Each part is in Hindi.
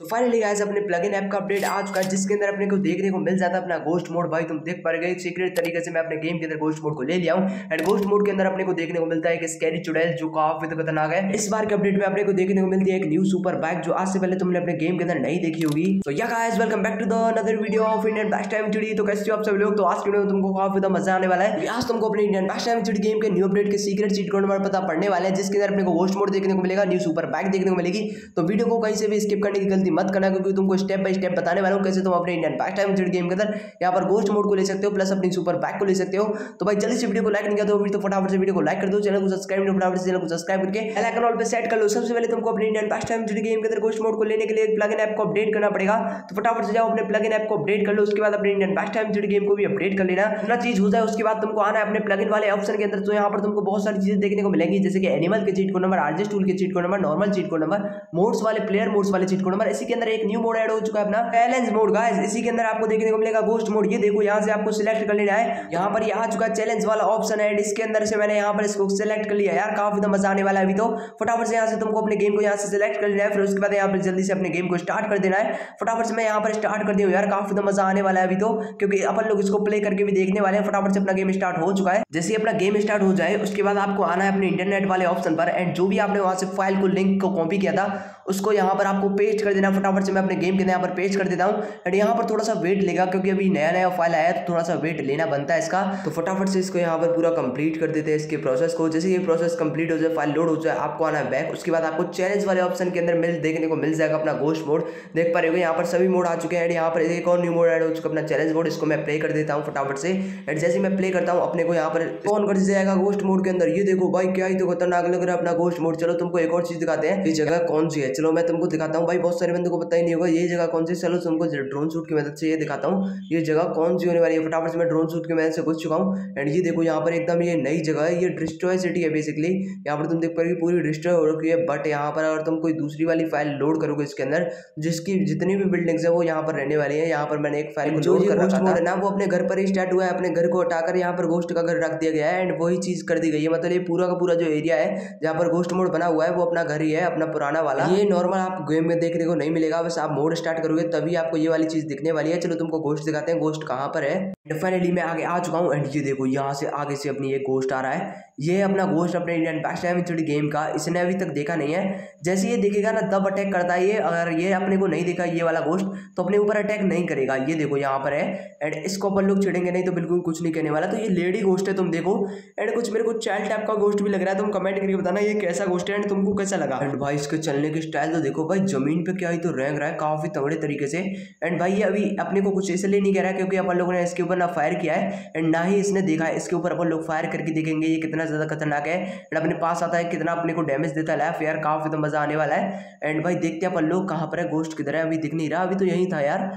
तो फाइनली गाइस अपने प्लगइन ऐप का अपडेट आ चुका है, जिसके अंदर अपने को देखने को मिल जाता है अपना गोस्ट मोड भाई, तुम देख पा रहे सीक्रेट तरीके से मैं अपने गेम के अंदर गोस्ट मोड को ले लिया हूँ। एंड गोस्ट मोड के अंदर अपने को देखने को मिलता है कि स्कैरी चुड़ैल जो काफ़ी खतरनाक है। इस बार के अपडेट में अपने को देखने को मिलती है एक न्यू सुपर बाइक जो आज से पहले तुमने अपने गेम के अंदर नहीं देखी होगी। तो या guys welcome back to the another video of Indian best time जुड़ी तो कैसे हो आप सब लोग? तो आज वीडियो में तुमको काफ़ी मज़ा आने वाला है। आज तुमको अपने इंडियन बेस्ट टाइम जुड़ी गेम के न्यू अपडेट के सीक्रेट चीट कोड नंबर पता पढ़ने वाले हैं, जिसके अंदर अपने को गोस्ट मोड देखने को मिलेगा न्यू सुपर बाइक देखने को मिलेगी। तो वीडियो को कहीं से भी स्किप करने की गलती मत करना क्योंकि तुमको स्टेप बाय स्टेप बताने वाला हूँ कैसे तुम अपने इंडियन बैक टाइम गेम के अंदर यहाँ पर गोस्ट मोड को ले सकते हो प्लस अपनी सुपर बैक को ले सकते हो। तो भाई जल्दी से वीडियो को लाइक नहीं किया तो तो फटाफट से वीडियो को लाइक कर दो चैनल को सब्सक्राइब नहीं, फटाफट से चैनल को सब्सक्राइब करके आइकन ऑल पे सेट कर लो। सबसे पहले तुमको अपने इंडियन बैक टाइम गेम के अंदर गोस्ट मोड को लेने के लिए प्लग इन ऐप को अपडेट करना पड़ेगा। तो फटाफट से जाओ, अपने प्लग इन ऐप को अपडेट कर लो, उसके बाद अपने इंडियन बैक टाइम गेम को भी अपडेट कर लेना। इतना चीज़ हो जाए उसके बाद तुमको आना है अपने प्लग इन वाले ऑप्शन के अंदर। तो यहाँ पर तुमको बहुत सारी चीज़ें देखने को मिलेंगी, जैसे कि एनिमल के चीट को नंबर आरजेस टूल के चीट को नंबर नॉर्मल चीट को नंबर मोड्स वाले प्लेयर मोड्स वाले चीट को नंबर इसी के अंदर एक न्यू मोड ऐड हो चुका है अपना चैलेंज मोड गाइस इसी के अंदर आपको देखने को मिलेगा गोस्ट मोड ये देखो, यहाँ से आपको सिलेक्ट कर लेना है. यहाँ पर आ चुका चैलेंज वाला ऑप्शन है इसके अंदर से मैंने यहाँ पर इसको सिलेक्ट कर लिया यार. काफ़ी मज़ा आने वाला है अभी तो. फटाफट से यहाँ से तुमको अपने गेम को यहाँ से सिलेक्ट कर लेना है. फिर उसके बाद यहाँ पर जल्दी से अपने गेम को स्टार्ट कर देना है. फटाफट से मैं यहाँ पर स्टार्ट कर दूँ यार. काफ़ी मज़ा आने वाला है अभी तो क्योंकि अपन लोग इसको प्ले करके भी देखने वाले हैं. फटाफट से अपना गेम स्टार्ट हो चुका है. जैसे अपना गेम स्टार्ट हो जाए, उसके बाद आपको आना है अपने इंटरनेट वाले ऑप्शन पर. एंड जो भी आपने वहाँ से फ़ाइल को लिंक को कॉपी किया था, उसको यहाँ पर आपको पेस्ट कर देना, फटाफट से मैं अपने गेम के यहाँ पर पेस्ट कर देता हूँ। एंड यहाँ पर थोड़ा सा वेट लेगा, क्योंकि अभी नया नया फ़ाइल आया तो थोड़ा सा वेट लेना बनता है इसका। तो फटाफट से इसको यहाँ पर पूरा कंप्लीट कर देते हैं इसके प्रोसेस को। जैसे ये प्रोसेस कंप्लीट हो जाए फ़ाइल लोड हो जाए, आपको आना है बैक उसके बाद आपको चैलेंज वाले ऑप्शन के अंदर मिल, देखने को मिल जाएगा अपना गोस्ट मोड देख पा रहे हो यहाँ पर सभी मोड आ चुके हैं। एंड यहाँ पर एक और न्यू मोड ऐड हो चुका अपना चैलेंज मोड इसको मैं प्ले कर देता हूँ फटाफट से। एंड जैसे मैं प्ले करता हूँ, अपने को यहाँ पर ऑन कर दिया जाएगा गोस्ट मोड के अंदर। ये देखो भाई, क्या ही तो खतरनाक लग रहा है अपना गोस्ट मोड चलो तुमको एक और चीज़ दिखाते हैं। ये जगह कौन सी है? चलो मैं तुमको दिखाता हूँ। भाई, बहुत बंदे को पता ही नहीं होगा ये जगह कौन सी चलो तुमको ड्रोन शूट की मदद से ये दिखाता हूँ। ये जगह कौन सी होने वाली है? फटाफट से मैं ड्रोन शूट की मदद से घुस चुका हूँ। एंड ये देखो यहाँ पर एकदम ये नई जगह है ये डिस्ट्रॉय सिटी है बेसिकली यहाँ पर तुम देख पा पूरी डिस्ट्रॉय हो रखी है बट यहाँ पर अगर तुम कोई दूसरी वाली फ़ाइल लोड करोगे इसके अंदर जिसकी जितनी भी बिल्डिंग्स है वो यहाँ पर रहने वाली है। यहाँ पर मैंने एक फ़ाइल जो कर रखा था। ना वो अपने घर पर ही स्टार्ट हुआ है अपने घर को हटाकर यहाँ पर गोस्ट का घर रख दिया गया है। एंड वही चीज़ कर दी गई है। मतलब ये पूरा का पूरा जो एरिया है जहाँ पर गोस्ट मोड बना हुआ है वो अपना घर ही है अपना पुराना वाला। ये नॉर्मल आप गेम में देखने को नहीं मिलेगा, बस आप मोड स्टार्ट करोगे, तभी आपको ये वाली चीज़ दिखने वाली है। चलो तुमको गोस्ट दिखाते हैं। गोस्ट कहाँ पर है? फाइनली मैं आगे आ चुका हूँ। एंड ये देखो, यहाँ से आगे से अपनी ये गोस्ट आ रहा है। ये अपना गोस्ट अपने इंडियन बैस्ट टाइम गेम का। इसने अभी तक देखा नहीं है। जैसे ये देखेगा ना, तब अटैक करता है ये। अगर ये अपने को नहीं देखा, ये वाला गोस्ट तो अपने ऊपर अटैक नहीं करेगा। ये देखो, यहाँ पर है। एंड इसको अपन लोग छिड़ेंगे नहीं तो बिल्कुल कुछ नहीं कहने वाला। तो ये लेडी गोस्ट है, तुम देखो। एंड कुछ मेरे को चाइल्ड टाइप का गोस्ट भी लग रहा है। तुम कमेंट करके बताना, ये कैसा गोस्ट है? एंड तुमको कैसा लगा? एंड भाई, इसके चलने की स्टाइल तो देखो, भाई, ज़मीन पे क्या ही तो रैंक रहा है, काफ़ी तगड़े तरीके से। एंड भाई, ये अभी अपने को कुछ इसलिए नहीं कह रहा है क्योंकि अपन लोगों ने इसके ऊपर ना फायर किया है। एंड ना ही इसने देखा है, इसके ऊपर अपन लोग फायर करके देखेंगे, ये कितना ज़्यादा खतरनाक है। एंड अपने पास आता है, कितना अपने को डैमेज देता है लाइफ यार काफ़ी तो मज़ा आने वाला है। एंड भाई, देखते हैं अपन लोग कहाँ पर है गोस्ट किधर है, अभी दिख नहीं रहा, अभी तो यही था यार।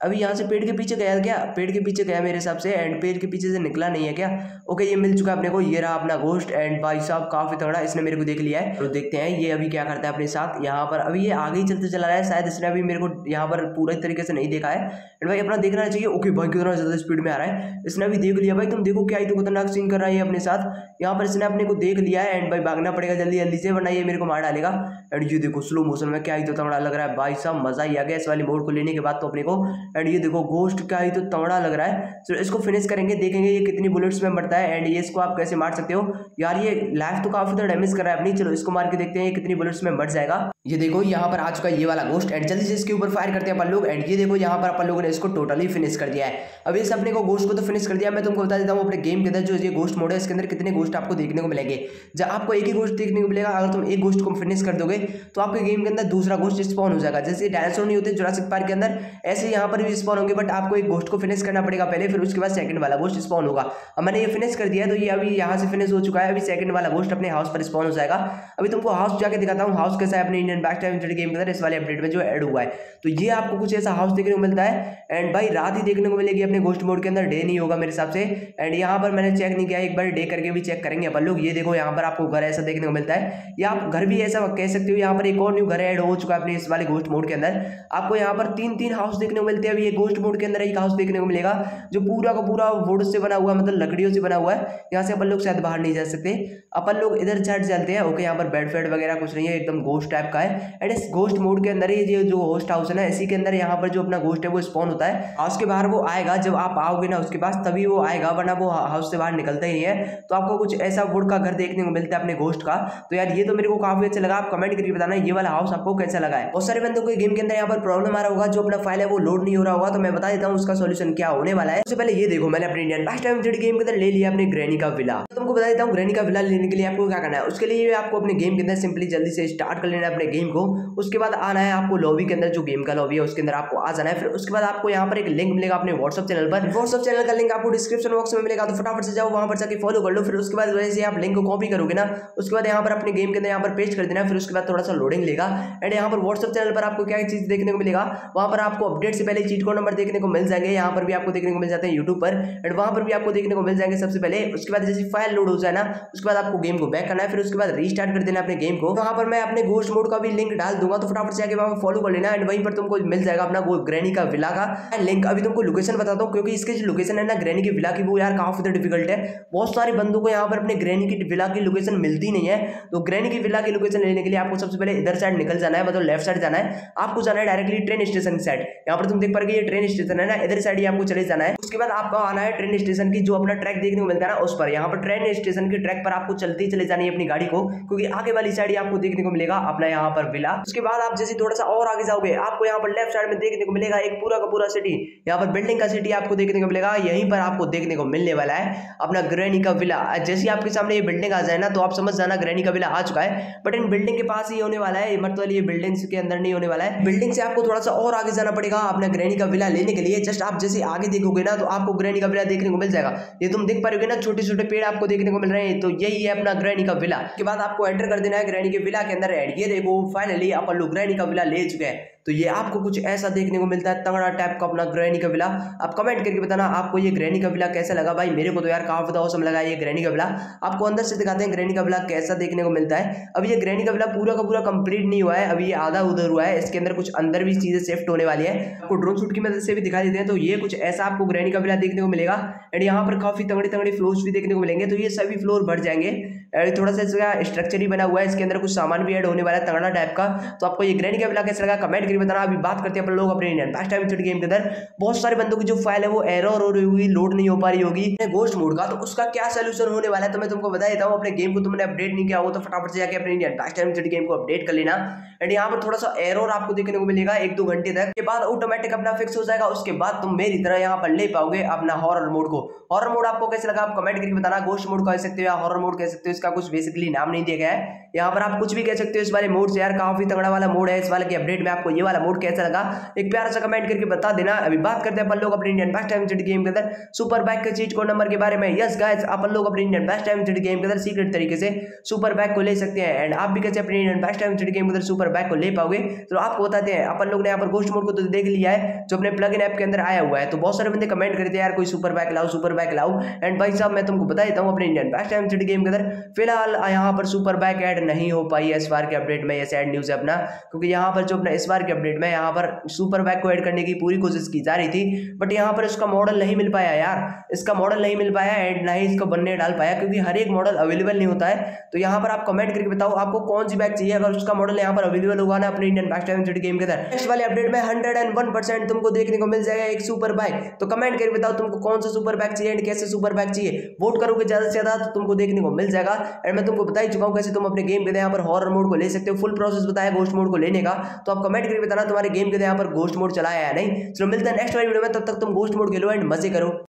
अभी यहाँ से पेड़ के पीछे गया क्या? पेड़ के पीछे गया मेरे हिसाब से एंड पेड़ के पीछे से निकला नहीं है क्या? ओके ये मिल चुका है अपने को, ये रहा अपना गोश्त एंड भाई साहब काफ़ी तगड़ा, इसने मेरे को देख लिया है। तो देखते हैं, ये अभी क्या करता है अपने साथ। यहाँ पर अभी ये आगे ही चलते चला रहा है, शायद इसने अभी मेरे को यहाँ पर पूरे तरीके से नहीं देखा है। एंड भाई अपना देखना चाहिए ओके भाई कितना ज़्यादा स्पीड में आ रहा है। इसने अभी देख लिया, भाई तुम देखो क्या तो खतरनाक सीन कर रहा है अपने साथ। यहाँ पर इसने अपने को देख लिया है एंड भाई भागना पड़ेगा जल्दी जल्दी से, वरना ये मेरे को मार डालेगा। एंड ये देखो स्लो मोशन में क्या ही तो तगड़ा लग रहा है। भाई साहब मज़ा ही आ गया इस वाली मोड को लेने के बाद तो अपने को। एंड ये देखो गोश्त का ही तो तगड़ा लग रहा है। तो इसको फिनिश करेंगे, देखेंगे ये कितनी बुलेट्स में मरता है एंड ये इसको आप कैसे मार सकते हो। यार, ये लाइफ तो काफ़ी तो डैमेज कर रहा है अपनी। चलो, इसको मार के देखते हैं ये कितनी बुलेट्स में मर जाएगा। ये देखो, यहाँ पर आ चुका ये वाला गोस्ट एंड जल्दी से इसके ऊपर फायर करते हैं अपन लोग। एंड ये देखो, यहाँ पर अपन लोगों ने इसको टोटली फिनिश कर दिया है। अब इस अपने को को तो फिनिश कर दिया। मैं तुमको बता देता हूँ, अपने गेम के अंदर जो ये गोस्ट मोड है, इसके अंदर कितने गोस्ट आपको देखने को मिलेंगे। जब आपको एक ही गोस्ट देखने को मिलेगा, अगर तुम एक गोस्ट को फिनिश कर दोगे तो आपके गेम के अंदर दूसरा गोस्ट स्पॉन हो जाएगा। जैसे डायनासोर नहीं होते जुरासिक पार्क के अंदर, ऐसे यहाँ पर भी स्पॉन होंगे बट आपको एक गोस्ट को फिनिश करना पड़ेगा पहले, फिर उसके बाद सेकंड वाला गोस्ट स्पॉन होगा। अब मैंने ये फिनिश कर दिया तो ये अभी यहाँ से फिनिश हो चुका है। अभी सेकंड वाला गोस्ट अपने हाउस पर स्पॉन हो जाएगा। अभी तुमको हाउस जाके दिखाता हूँ हाउस कैसा है अपने इंडियन बैक टाइम गेम के अंदर, इस वाले अपडेट में जो ऐड हुआ है। तो ये आपको कुछ ऐसा हाउस देखने को मिलता है एंड भाई रात ही देखने को मिलेगी अपने गोस्ट मोड के अंदर डे नहीं होगा मेरे हिसाब से। एंड यहाँ पर मैंने चेक नहीं किया, एक बार डे करके भी चेक करेंगे अपन लोग। ये देखो यहाँ पर आपको घर ऐसा देखने को मिलता है। या आप घर भी ऐसा कह सकते हो, यहाँ पर एक और न्यू घर ऐड हो चुका है अपने इस वाले गोस्ट मोड के अंदर। आपको यहाँ पर तीन तीन हाउस देखने को मिलते अभी ये गोस्ट मोड के अंदर एक हाउस देखने को मिलेगा, जो पूरा का पूरा वुड से बना हुआ है मतलब लकड़ियों से बना हुआ है, यहाँ से अपन लोग शायद बाहर नहीं जा सकते। अपन लोग इधर साइड चलते हैं ओके यहाँ पर बेड फेड वगैरह कुछ नहीं है, एकदम गोस्ट टाइप का है। एंड इस गोस्ट मोड के अंदर ये जो होस्ट हाउस है ना, इसी के अंदर यहाँ पर जो अपना गोस्ट है, वो स्पॉन होता है। हाउस के बाहर वो आएगा, जब आप आओगे ना उसके पास, तभी वो आएगा, वरना वो हाउस से बाहर निकलता ही नहीं है। तो आपको कुछ ऐसा वुड का घर देखने को मिलता है अपने गोस्ट का। तो यार, ये तो मेरे को काफ़ी अच्छा लगा, आप कमेंट करके बताना, ये वाला हाउस आपको कैसा लगा है? बहुत सारे बंदों को गेम के अंदर यहाँ पर प्रॉब्लम आ रहा होगा, जो अपना फ़ाइल है वो लोड नहीं हो रहा होगा तो मैं बता देता हूँ उसका सोल्यूशन क्या होने वाला है। सबसे पहले ये देखो, मैंने अपने इंडियन लास्ट टाइम गेम के अंदर ले लिया अपने ग्रैनी का विला तो तुमको बता देता हूँ ग्रैनी का विला लेने के लिए आपको क्या करना है? उसके लिए आपको अपने गेम के अंदर सिंपली जल्दी से स्टार्ट कर लेना है अपने गेम को। उसके बाद आना है आपको लॉबी के अंदर, जो गेम का लॉबी है, उसके अंदर आपको आ जाना है। फिर उसके बाद आपको यहाँ पर एक लिंक मिलेगा अपने व्हाट्सअप चैनल पर। व्हाट्सअप चैनल का लिंक आपको डिस्क्रिप्शन बॉक्स में मिलेगा तो फटाफट से जाओ, वहाँ पर जाकर फॉलो कर लो। फिर उसके बाद वैसे आप लिंक को कॉपी करोगे ना, उसके बाद यहाँ पर अपने गेम के अंदर यहाँ पर पेस्ट कर देना फिर उसके बाद थोड़ा सा लोडिंग लेगा। एंड यहाँ पर व्हाट्सअप चैनल पर आपको क्या चीज़ देखने को मिलेगा? वहाँ पर आपको अपडेट से पहले चीट कोड नंबर देखने को मिल जाएँगे, यहाँ पर भी आपको देखने को मिल जाते हैं यूट्यूब पर एंड वहाँ पर भी आपको देखने को मिल जाएँगे सबसे पहले। उसके बाद जैसे फ़ाइल लोड हो जाए ना, उसके बाद आपको गेम को बैक करना है, फिर उसके बाद रीस्टार्ट कर देना अपने गेम को। वहाँ पर मैं अपने गोस्ट मोड का भी लिंक डाल दूँगा तो फटाफट से आगे वहाँ फॉलो कर लेना एंड वहीं पर तुमको मिल जाएगा अपना ग्रैनी का विला का। लिंक अभी तुमको लोकेशन बताता हूँ, क्योंकि इसकी जो लोकेशन है ना ग्रैनी की विला की, वो यार काफ़ी ज़्यादा डिफ़िकल्ट है। बहुत सारे बंदों को यहाँ पर अपने ग्रैनी की विला की लोकेशन मिलती नहीं है। तो ग्रैनी की विला की लोकेशन लेने के लिए आपको सबसे पहले इधर साइड निकल जाना है मतलब लेफ़्ट साइड जाना है। आपको जाना है डायरेक्टली ट्रेन स्टेशन साइड यहाँ पर तुम देख पा ये ट्रेन स्टेशन है ना, इधर साइड ही आपको चले जाना है। उसके बाद आपको आना है ट्रेन स्टेशन की, जो अपना ट्रैक देखने को मिलता है ना, उस पर। यहाँ पर ट्रेन स्टेशन के ट्रैक पर आपको चलते चले जानी है अपनी गाड़ी को, क्योंकि आगे वाली साइड आपको देखने को मिलेगा अपना यहाँ पर विला उसके बाद आप जैसे थोड़ा सा और आगे जाओगे, आपको यहाँ पर लेफ़्ट साइड में देखने को मिलेगा एक पूरा का पूरा सिटी यहाँ पर बिल्डिंग का सिटी आपको देखने को मिलेगा, यहीं पर आपको देखने को मिलने वाला है अपना ग्रैनी का विला जैसे आपके सामने ये बिल्डिंग आ जाए ना तो आप समझ जाना ग्रैनी का विला आ चुका है। बट इन बिल्डिंग के पास ही होने वाला है मतलब ये बिल्डिंग के अंदर नहीं होने वाला है। बिल्डिंग से आपको थोड़ा सा और आगे जाना पड़ेगा, अपना ग्रैनी का विला लेने के लिए जस्ट आप जैसे आगे देखोगे ना तो आपको ग्रैनी का विला देखने को मिल जाएगा। ये तुम देख पा रहे ना छोटे छोटे पेड़ आपको देखने को मिल रहे हैं तो यही है अपना ग्रैनी का विला के बाद आपको एंटर कर देना है ग्रैनी के विला के अंदर एड ये देखो फाइनली अपन लोग ग्रैनी का विला ले चुके हैं। तो ये आपको कुछ ऐसा देखने को मिलता है, तगड़ा टाइप का अपना ग्रहणी का विला आप कमेंट करके बताना आपको ये ग्रहणी का विला कैसा लगा भाई। मेरे को तो यार काफ़ी औसम लगा ये ग्रहणी का विला आपको अंदर से दिखाते हैं ग्रहणी का विला कैसा देखने को मिलता है। अब ये ग्रहणी का विला पूरा का पूरा कंप्लीट नहीं हुआ है, अभी ये आधा उधर हुआ है। इसके अंदर कुछ अंदर भी चीज़ें शिफ्ट होने वाली है। आपको ड्रोन शूट की मदद से भी दिखा देते हैं। तो ये कुछ ऐसा आपको ग्रहणी का विला देखने को मिलेगा। एंड यहाँ पर काफ़ी तगड़े तगड़े फ्लोर्स भी देखने को मिलेंगे। तो ये सभी फ्लोर बढ़ जाएँगे। थोड़ा सा इसका स्ट्रक्चर ही बना हुआ है, इसके अंदर कुछ सामान भी ऐड होने वाला है, तगड़ा टाइप का। तो आपको ये ग्रैनी का विला कैसा लगा कमेंट करके बताना। अभी बात करते हैं अपन लोग अपने इंडियन पास्ट टाइम गेम के अंदर। बहुत सारे बंदों की जो फ़ाइल है, वो एरर हो रही होगी लोड नहीं हो पा रही होगी। गोस्ट मोड का तो उसका क्या सोल्यूशन होने वाला है तो मैं तुमको बता देता हूँ। अपने गेम को तुमने अपडेट नहीं किया हो तो फटाफट से जाकर अपने इंडियन पास्ट टाइम गेम को अपडेट कर लेना। एंड यहाँ पर थोड़ा सा एरर आपको देखने को मिलेगा, एक दो घंटे तक। के बाद ऑटोमेटिक अपना फिक्स हो जाएगा। उसके बाद तुम मेरी तरह यहाँ पर ले पाओगे अपना हॉरर मोड को। हॉरर मोड आपको कैसे लगा, आप कमेंट करके बताना। गोस्ट मोड कह सकते हो या हॉरर मोड कह सकते हो। इसका कुछ बेसिकली नाम नहीं दिया गया है। यहाँ पर आप कुछ भी कह सकते हो इस वाले मोड से, यार, काफ़ी तगड़ा वाला मोड है, इस वाले की अपडेट में आपको ये वाला मोड कैसा लगा? एक प्यारा सा कमेंट करके बता देना। अभी बात करते हैं अपन लोग अपने इंडियन बेस्ट टाइम गेम के अंदर। सुपर बैक के चीज़ कोड नंबर के बारे में। यस गाइस अपन लोग अपने इंडियन बेस्ट टाइम गेम के अंदर सीक्रेट तरीके से सुपर बैक को ले सकते हैं। एंड आप भी कैसे अपने इंडियन बेस्ट टाइम गेम के अंदर सुपर बैक को ले पाओगे? तो आपको बताते हैं, अपन लोग ने यहाँ पर गोस्ट मोड को तो देख लिया है, जो अपने प्लग इन ऐप के अंदर आया हुआ है। तो बहुत सारे बंदे कमेंट करते हैं, यार, कोई सुपर बैक लाओ सुपर बैक लाओ। एंड भाई साहब, मैं तुमको बता देता हूँ, अपने इंडियन बेस्ट टाइम गेम के अंदर, फ़िलहाल यहाँ पर सुपर बैक ऐड नहीं हो पाई है इस बार के अपडेट में, ये सैड न्यूज़ है अपना। क्योंकि यहाँ पर जो अपना इस बार के अपडेट में यहाँ पर सुपर बैक को ऐड करने की पूरी कोशिश की जा रही थी बट यहाँ पर इसका मॉडल नहीं मिल पाया यार। इसका मॉडल नहीं मिल पाया एंड ना ही इसको बनने डाल पाया, क्योंकि हर एक मॉडल अवेलेबल नहीं होता है। तो यहाँ पर आप कमेंट करके बताओ, आपको कौन सी बैक चाहिए? अगर उसका मॉडल यहाँ पर अवेलेबल होगा ना अपने इंडियन बैक टाइम गेम के अंदर। नेक्स्ट वाले अपडेट में हंड्रेड तुमको देखने को मिल जाएगा एक सुपर बाइक तो कमेंट करके बताओ, तुमको कौन सा सुपर बैक चाहिए एंड कैसे सुपर बैक चाहिए? वोट करोगे ज़्यादा से ज़्यादा तो तुमको देखने को मिल जाएगा। एंड मैं तुमको बता ही चुका हूँ, कैसे तुम अपने गेम के यहाँ पर हॉरर मोड को ले सकते हो फुल प्रोसेस बताया गोस्ट मोड को लेने का। तो आप कमेंट करके बताना तुम्हारे गेम के यहाँ पर गोस्ट मोड चलाया है नहीं। चलो मिलता है नेक्स्ट वाली वीडियो में, तब तक तुम गोस्ट मोड खेलो एंड मज़े करो।